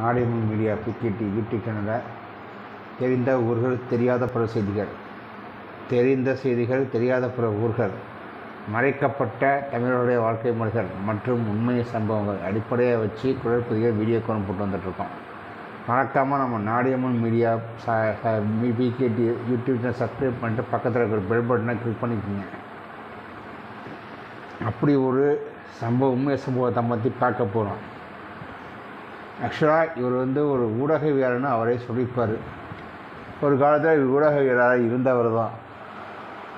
Nadiamman media PKD YouTube கனடா தெரிந்த ஊர்கள் தெரியாத பல செய்திகள். தெரிந்த செய்திகள் தெரியாத பிற ஊர்கள். மறைக்கப்பட்ட தமிழருடைய வாழ்க்கை முறைகள் மற்றும் உண்மை சம்பவங்கள் அடிப்படையாக வச்சு குழப்பதிக வீடியோ கோலம் போட்டு வந்துட்ருக்கோம் மறக்காமல் நம்ம Nadiyamman media PKD YouTube subscribe பண்ணிட்டு பக்கத்தில் இருக்கிற பெல் பட்டனை கிளிக் பண்ணிக்கோங்க. அப்படி ஒரு சம்பவம் உண்மை சம்பவத்தை பற்றி பார்க்க போகிறோம் ஆக்சுவலாக இவர் வந்து ஒரு ஊடகவியல்னு அவரே சொல்லியிருப்பார். ஒரு காலத்தில் இவர் ஊடகவியலாளர் இருந்தவர் தான்.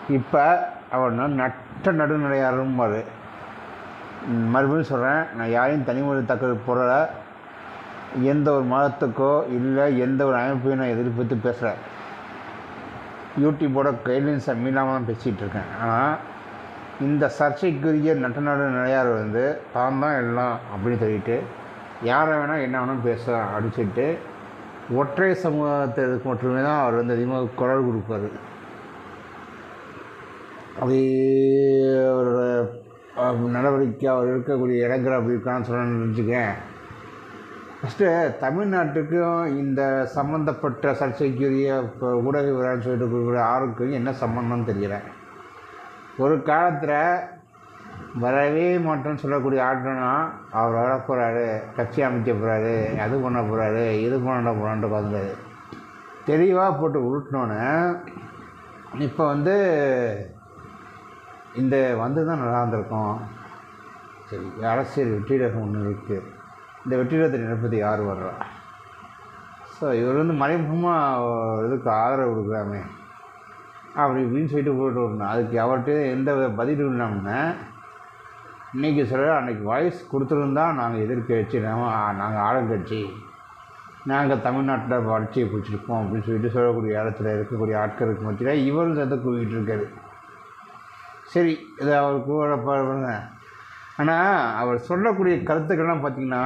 இப்போ அவர் ந- நட்ட நடுநிலையாளரும்பார். மறுபடியும் சொல்கிறேன் நான் யாரையும் தனிமொழி தக்க போகிற எந்த ஒரு மதத்துக்கோ இல்லை எந்த ஒரு அமைப்பையும் நான் எதிர்பார்த்து பேசுகிறேன் யூடியூப்போட கைட்லைன்ஸை மீளாமல் தான் பேசிகிட்டு இருக்கேன். ஆனால் இந்த சர்ச்சைக்குரிய நட்டநாடு நிலையார் வந்து தான் தான் எல்லாம் அப்படின்னு சொல்லிட்டு யாரை வேணால் என்ன வேணால் பேசலாம் அப்படின்னு சொல்லிட்டு ஒற்றை சமூகத்திற்கு மட்டுமே தான் அவர் வந்து அதிகமாக குரல் கொடுப்பார். அது அவரோட நடவடிக்கை அவர் இருக்கக்கூடிய இடங்கள் அப்படி இருக்கான்னு சொல்லணும்னு வச்சுக்கேன் ஃபஸ்ட்டு தமிழ்நாட்டுக்கும் இந்த சம்மந்தப்பட்ட சர்ச்சைக்குரிய இப்போ ஊடக விழான்னு சொல்லிட்டு இருக்கக்கூடிய ஆளுக்கும் என்ன சம்மந்தம்னு தெரியல. ஒரு காலத்தில் வரவே மாட்டோம்னு சொல்லக்கூடிய ஆட்டம்னா அவர் வரப்போகிறாரு கட்சி அமைக்க போகிறாரு அது பண்ண போகிறாரு இது பண்ண போகிறான்ட்டு பார்த்துட்டாரு தெளிவாக போட்டு உருட்டினோன்னு இப்போ வந்து இந்த வந்து தான் நல்லா இருந்திருக்கும். சரி அரசியல் வெற்றிடகம் ஒன்று இருக்குது இந்த வெற்றிடத்தை நிரப்பது யார் வர்றா? ஸோ இவர் வந்து மறைமுகமாக இதுக்கு ஆதரவு கொடுக்குறாமே அப்படி இப்படின்னு சொல்லிட்டு போட்டு வரணும் அதுக்கு அவர்கிட்ட எந்த வித பதிலும் இல்லாமல் இன்றைக்கி சொல்ல அன்றைக்கி வாய்ஸ் கொடுத்துருந்தா நாங்கள் எதிர்க்கட்சி நாங்கள் ஆளுங்கட்சி நாங்கள் தமிழ்நாட்டில் வளர்ச்சியை பிடிச்சிருப்போம் அப்படின்னு சொல்லிட்டு சொல்லக்கூடிய இடத்துல இருக்கக்கூடிய ஆட்களுக்கு மத்தியில் இவரும் சேர்ந்து கூவிட்டு இருக்காரு. சரி இது அவர் கூட பாருங்க. ஆனால் அவர் சொல்லக்கூடிய கருத்துக்கள்லாம் பார்த்திங்கன்னா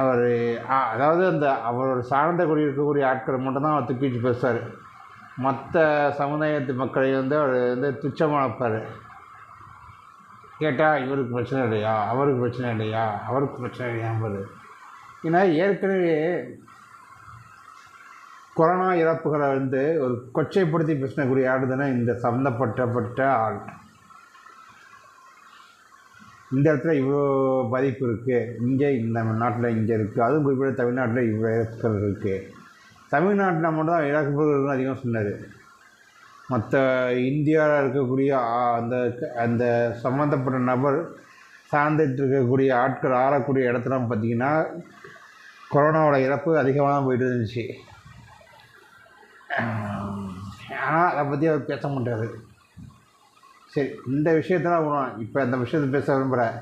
அவர் அதாவது அந்த அவரோட சார்ந்த கூடிய இருக்கக்கூடிய ஆட்களை மட்டும்தான் அவர் தூக்கி வச்சு பேசுவார். மற்ற சமுதாயத்து மக்களை வந்து அவர் வந்து துச்சமாக வைப்பார் கேட்டால் இவருக்கு பிரச்சனை இல்லையா? அவருக்கு பிரச்சனை இல்லையா? அவருக்கு பிரச்சனை இல்லையாம்பது ஏன்னா ஏற்கனவே கொரோனா இறப்புகளை வந்து ஒரு கொச்சைப்படுத்தி பேசினக்கூடிய ஆள் தானே இந்த சம்மந்தப்பட்டப்பட்ட ஆள். இந்த இடத்துல இவ்வளோ பாதிப்பு இருக்குது இங்கே இந்த நாட்டில் இங்கே இருக்குது அதுவும் குறிப்பிட்ட தமிழ்நாட்டில் இவ்வளோ இறப்புகள் இருக்குது தமிழ்நாட்டில் மட்டும் தான் இறப்புகள் அதிகம் சொன்னார். மற்ற இந்தியாவில் இருக்கக்கூடிய ஆ- அந்த அந்த சம்மந்தப்பட்ட நபர் சார்ந்துட்டு இருக்கக்கூடிய ஆட்கள் ஆளக்கூடிய இடத்துலாம் பார்த்திங்கன்னா கொரோனாவோட இறப்பு அதிகமாக தான் போயிட்டு இருந்துச்சு ஆனால் அதை பற்றி அவர் பேச மாட்டார். சரி இந்த விஷயத்தெல்லாம் விடுவோம் இப்போ அந்த விஷயத்தை பேச விரும்புகிறேன்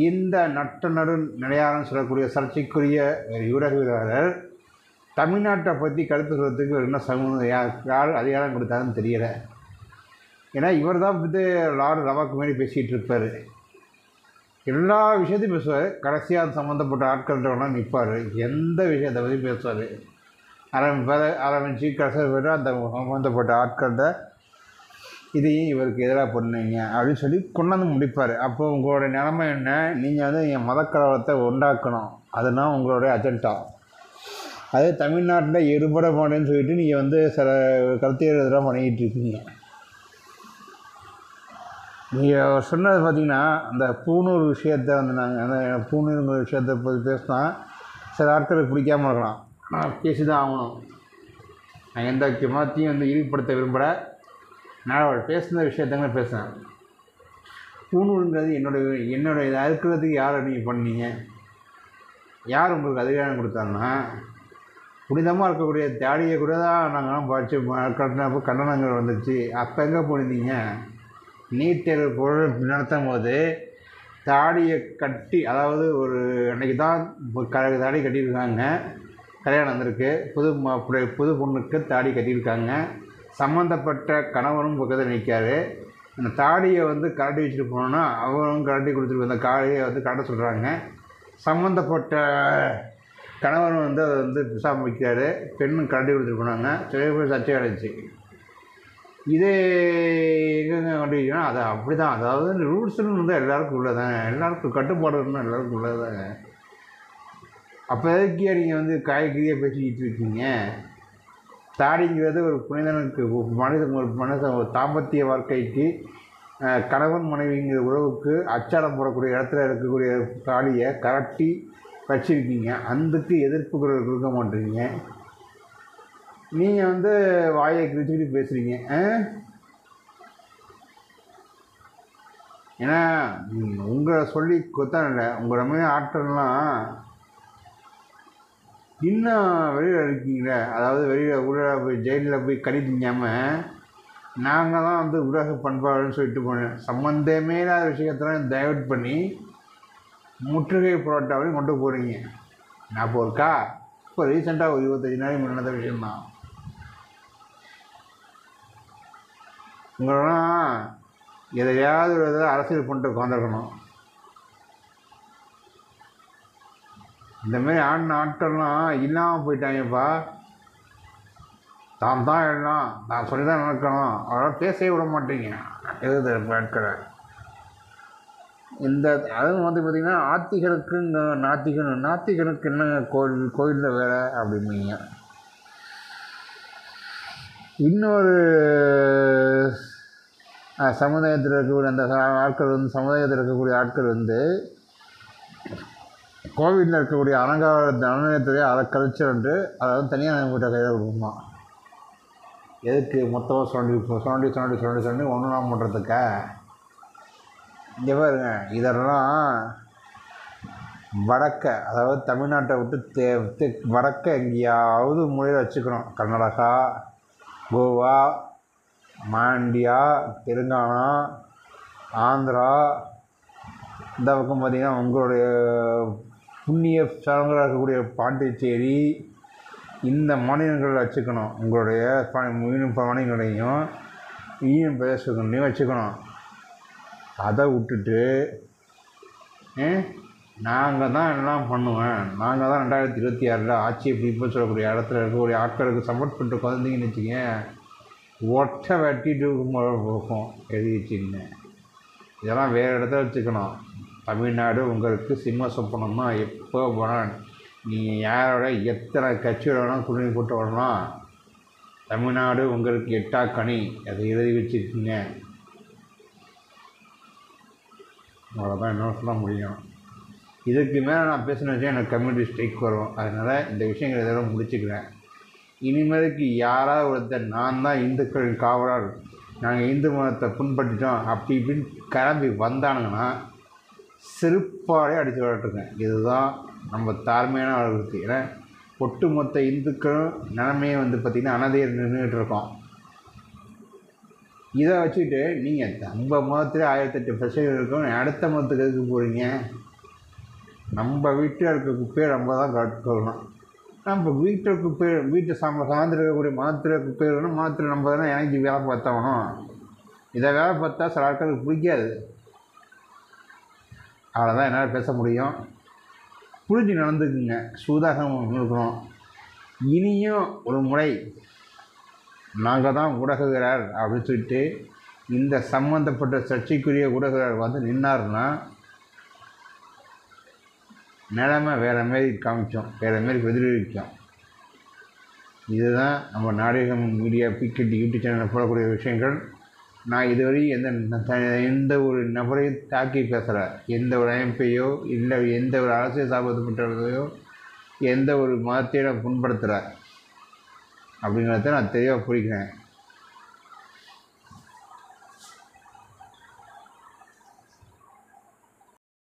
இந்த நட்ட நடு நிலையாரன்னு சொல்லக்கூடிய சர்ச்சைக்குரிய ஊடகவியலாளர் தமிழ்நாட்டை பற்றி கருத்து சொல்கிறதுக்கு என்ன சமூக யார் அதிகாரம் கொடுத்தாருன்னு தெரியலை. ஏன்னா இவர் தான் வந்து லார்டு ரவாக்கு மாரி பேசிகிட்டு இருப்பார். எல்லா விஷயத்தையும் பேசுவார். கடைசியாக சம்மந்தப்பட்ட ஆட்கள்கிட்ட நிற்பார் எந்த விஷயத்தை பற்றி பேசுவார். ஆரம்பிப்பார் ஆரம்பித்து கடைசியாக போய்ட்டு அந்த சம்மந்தப்பட்ட ஆட்கள்கிட்ட இதையும் இவருக்கு எதிராக பண்ணுவீங்க அப்படின்னு சொல்லி கொண்டாந்து முடிப்பார். அப்போ உங்களோட நிலைமை என்ன? நீங்கள் வந்து என் மதக்கலவரத்தை உண்டாக்கணும். அதுதான் உங்களுடைய அஜெண்டா அதே தமிழ்நாட்டில் எடுபட மாட்டேன்னு சொல்லிட்டு நீங்கள் வந்து சில கருத்தியல் இதெல்லாம் பண்ணிக்கிட்டு இருக்கீங்க. நீங்கள் சொன்னது பார்த்தீங்கன்னா அந்த பூணூர் விஷயத்தை வந்து நாங்கள் அந்த பூணூருங்கிற விஷயத்தை பற்றி பேசினா சில ஆட்களுக்கு பிடிக்காம இருக்கலாம். நான் பேசி தான் ஆகணும். நான் எந்த மதத்தையும் வந்து ஈடுபடுத்த விரும்பலை. நான் அவள் பேசுன விஷயத்தங்களே பேசுகிறேன் பூணூருங்கிறது என்னுடைய என்னுடைய இதை அறுக்கிறதுக்கு யாரை நீங்கள் பண்ணீங்க? யார் உங்களுக்கு அதிகாரம் கொடுத்தாங்கன்னா புனிதமாக இருக்கக்கூடிய தாடியை கூட தான் நாங்கள்லாம் படித்து கட்டினப்போ கண்டனங்கள் வந்துச்சு. அப்போ எங்கே போயிருந்தீங்க? நீட் தேர்வு பொருள் நடத்தும் போது தாடியை கட்டி அதாவது ஒரு அன்றைக்கி தான் க தாடி கட்டியிருக்காங்க. கல்யாணம் வந்திருக்கு. புது மாப்பிள்ளை புது பொண்ணுக்கு தாடி கட்டியிருக்காங்க. சம்மந்தப்பட்ட கணவரும் பக்கத்தில் நிற்காரு அந்த தாடியை வந்து கரட்டி வச்சுட்டு போனோன்னா அவரும் கரட்டி கொடுத்துட்டு வந்த காடியை வந்து கட்ட சொல்கிறாங்க சம்மந்தப்பட்ட கணவன் வந்து அதை வந்து பிசாம வைக்கிறாரு பெண்ணும் கரண்டி கொடுத்துட்டு போனாங்க. சில பேர் சர்ச்சை அடைஞ்சி இதே எங்கெங்க கண்டுபிடிக்கணும் அது அப்படி தான் அதாவது ரூல்ஸ்னு வந்து எல்லாருக்கும் உள்ளதாங்க. எல்லாருக்கும் கட்டுப்பாடுன்னு எல்லாருக்கும் உள்ளதாங்க. அப்போ எதுக்கே நீங்கள் வந்து காய்கறியாக பேசிக்கிட்டு இருக்கீங்க? தாடிங்கிறது ஒரு புனிதனுக்கு மனிதன் ஒரு மனிதன் ஒரு தாம்பத்திய வாழ்க்கைக்கு கணவன் மனைவிங்கிற உறவுக்கு அச்சாரம் போடக்கூடிய இடத்துல இருக்கக்கூடிய தாடியை கரட்டி வச்சுருக்கீங்க. அதுக்கு எதிர்ப்பு குரல் கொடுக்க மாட்டீங்க நீங்கள் வந்து வாயை கிழிச்சிக்கிட்டு பேசுகிறீங்க ஆ? ஏன்னா உங்களை சொல்லி கொத்தான இல்லை உங்களை மாதிரி ஆற்றல்லாம் இன்னும் வெளியில் இருக்கீங்களே. அதாவது வெளியில் உள்ள போய் ஜெயிலில் போய் கடி திங்காமல் நாங்கள் தான் வந்து உலக பண்பாடுன்னு சொல்லிட்டு போனேன். சம்மந்தமே இல்லாத விஷயத்தெல்லாம் டைவர்ட் பண்ணி முற்றுகை புரோட்டாவையும் கொண்டு போகிறீங்க நான் இப்போ இருக்கா இப்போ ரீசெண்டாக ஒரு இருபத்தஞ்சி நாளைக்கு முன்னாடி விஷயம்தான். உங்களெல்லாம் எதையாவது ஒரு இதில் அரசியல் பண்ணிட்டு உட்காந்துருக்கணும் இந்தமாரி ஆண் ஆடின ஆட்கள்லாம் இல்லாமல் போயிட்டாங்கப்பா. தான் தான் எல்லாம். நான் சொல்லி தான் நடக்கணும். அதெல்லாம் பேசவே விட மாட்டீங்க. எது ஆட்களை? இந்த அதுவும் வந்து பார்த்திங்கன்னா ஆத்திகனுக்கு இங்கே நாத்திகன் நாத்திகனுக்கு என்னங்க கோயில் கோயிலில் வேலை அப்படிம்பீங்க. இன்னொரு சமுதாயத்தில் இருக்கக்கூடிய அந்த ஆட்கள் வந்து சமுதாயத்தில் இருக்கக்கூடிய ஆட்கள் வந்து கோவிலில் இருக்கக்கூடிய அலங்கார அலங்காரத்துறையை அதை கழிச்சுட்டு அதை வந்து தனியாக நம்மகிட்ட கையில் கொடுக்குமா எதுக்கு மொத்தமாக சுரண்டி சுரண்டி சுரண்டி சுரண்டி சுரண்டி ஒன்றுலாம் பண்ணுறதுக்கா இங்கே பாருங்க இதெல்லாம் வடக்க அதாவது தமிழ்நாட்டை விட்டு தே தெ- வடக்க எங்கேயாவது மொழியில் வச்சுக்கணும். கர்நாடகா கோவா மாண்டியா தெலுங்கானா ஆந்திரா இந்த பக்கம் பார்த்திங்கன்னா உங்களுடைய புண்ணிய ஸ்தலங்களாக இருக்கக்கூடிய பாண்டிச்சேரி இந்த மாநிலங்களில் வச்சுக்கணும். உங்களுடைய ப- மீன் மாநிலங்களையும் யூனியன் பிரதேசங்களையும் வச்சுக்கணும். அதை விட்டுட்டு நாங்கள் தான் எல்லாம் பண்ணுவேன்? நாங்கள் தான் ரெண்டாயிரத்தி இருபத்தி ஆறில் ஆட்சியை பிடிப்பு சொல்லக்கூடிய இடத்துல இருக்கக்கூடிய ஆட்களுக்கு சப்போர்ட் பண்ணிட்டு குழந்தைங்கன்னு வச்சுக்கங்க ஒட்டை வெட்டிட்டு போகும் எழுதி வச்சுங்க இதெல்லாம் வேறு இடத்துல வச்சுக்கணும். தமிழ்நாடு உங்களுக்கு சிம்ம சொப்பனம்னா எப்போ போனால் நீங்கள் யாரோட எத்தனை கட்சியோட வேணால் குழுமி போட்டு வரலாம். தமிழ்நாடு உங்களுக்கு எட்டா கனி அதை எழுதி வச்சுருக்கீங்க. அவ்வளோதான் என்னால் சொல்ல முடியும். இதுக்கு மேலே நான் பேசின விஷயம் எனக்கு கம்யூனிட்டி ஸ்ட்ரைக் வரும். அதனால் இந்த விஷயங்களை இதெல்லாம் முடிச்சுக்கிறேன். இனிமேலுக்கு யாராவது ஒருத்தர் நான் தான் இந்துக்கள் காவலர் நாங்கள் இந்து மதத்தை புண்பட்டுட்டோம் அப்படி இப்படின்னு கிளம்பி வந்தானுங்கன்னா செருப்பாலே அடித்து விளாட்டுருக்கேன் இதுதான் நம்ம தாழ்மையான அளவுக்கு ஏன்னா ஒட்டுமொத்த இந்துக்களும் நிலைமையே வந்து பார்த்திங்கன்னா அனதையில் நின்றுட்டு இருக்கோம். இதை வச்சுக்கிட்டு நீங்கள் நம்ம மதத்திலே ஆயிரத்தெட்டு பிரச்சனை இருக்கும். அடுத்த மதத்துக்கு எதுக்கு போகிறீங்க நம்ம வீட்டில் இருக்க குப்பையை நம்ம தான் கற்றுக்கணும் நம்ம வீட்டில் குப்பை வீட்டை சாம சார்ந்து இருக்கக்கூடிய மதத்தில் குப்பை இருக்கணும் மதத்தில் நம்ம தானே இணைஞ்சி வேலை பார்த்தாகணும். இதை வேலை பார்த்தா சில ஆட்களுக்கு பிடிக்காது. அவ்வளோதான் என்னால் பேச முடியும். புரிஞ்சு நடந்துக்குங்க. சூதாகம் இருக்கணும் இனியும் ஒரு முறை நாங்கள் தான் ஊடகவியலாளர் அப்படின்னு சொல்லிட்டு இந்த சம்மந்தப்பட்ட சர்ச்சைக்குரிய ஊடகவியலாளர் வந்து நின்னார்னா நிலைமை வேறு மாரி காமிச்சோம் வேறு மாரி எதிரொலிக்கும் இதுதான் நம்ம நாடகம் மீடியா பிக்கெட் யூடியூப் சேனலில் போடக்கூடிய விஷயங்கள். நான் இதுவரை எந்த த- எந்த ஒரு நபரையும் தாக்கி பேசலை. எந்த ஒரு அமைப்பையோ இல்லை எந்த ஒரு அரசியல் சாபத்தப்பட்டதையோ எந்த ஒரு மதத்தையும் புண்படுத்துகிறேன் புண்படுத்தலை. அப்படிங்கிறத நான் தெளிவாக புரிக்கிறேன்